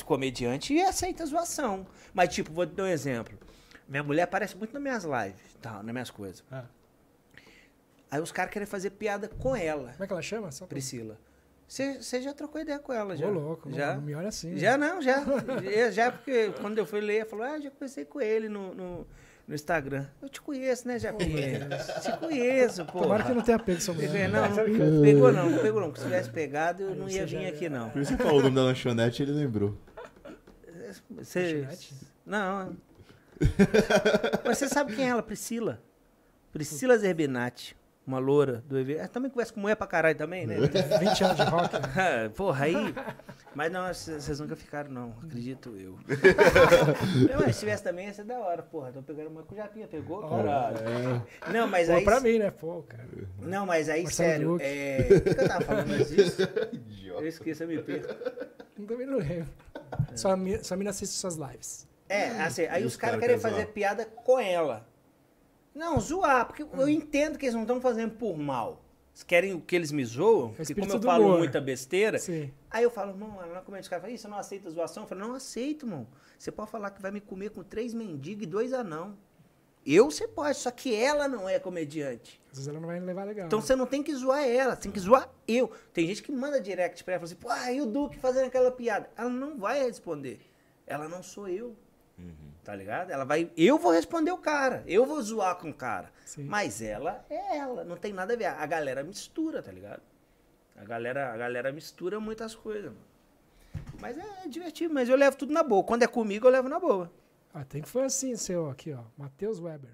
Comediante aceita zoação. Mas, tipo, vou te dar um exemplo. Minha mulher aparece muito nas minhas lives, tá, nas minhas coisas. Ah. Aí os caras querem fazer piada com ela, Como é que ela chama? Só pra- Priscila. Você já trocou ideia com ela, já? Ô, louco, não- já? não me olha assim. Já não, já. já, porque quando eu fui ler, ela falou, ah, já conversei com ele no, no, no Instagram. Eu te conheço, né, Japinha? te conheço, pô. Tomara que não tenha pego sua mulher. Não, não pegou não, não pegou não. Se tivesse pegado, eu não ia vir aqui, não. Por isso que falou o nome da lanchonete, ele lembrou. Lanchonete? Não. Mas você sabe quem é ela, Priscila? Priscila Zerbinati. Uma loura do evento. Ela também conversa com mulher pra caralho também, né? 20 anos de rock. né? Ah, Porra, aí. Mas não, vocês nunca ficaram, não. Acredito eu. Não, mas se tivesse também, ia ser da hora. Porra, tô pegando uma com o Japinha. Pegou, caralho. Não, mas Pô, aí. pra mim, né? Pô, cara. Não, mas aí, Marcelo sério. É... O que eu tava falando antes disso? Eu esqueço, eu me perco. Eu Também não lembro. Sua, mi- sua mina assiste suas lives. É, assim, aí E os os caras cara querem quer fazer zoar. piada com ela. Não, zoar, porque Hum. eu entendo que eles não estão fazendo por mal. Eles querem que eles me zoam, porque espírito como eu falo humor. muita besteira, Sim. Aí eu falo, irmão, lá caras falam, "Ih, você não aceita zoação? Eu falo, não aceito, irmão. Você pode falar que vai me comer com três mendigos e dois anão. Eu você pode, só que ela não é comediante. Às vezes ela não vai levar legal. Então você não tem que zoar ela, você tem que zoar eu. Tem gente que manda direct pra ela e fala assim, pô, e o Duque fazendo aquela piada? Ela não vai responder. Ela não sou eu. Tá ligado? Ela vai. Eu vou responder o cara. Eu vou zoar com o cara. Sim. Mas ela é ela. Não tem nada a ver. A galera mistura, tá ligado? A galera, a galera mistura muitas coisas. mano. Mas é divertido, mas eu levo tudo na boa. Quando é comigo, eu levo na boa. Ah, tem que foi assim, seu aqui, ó. Matheus Weber.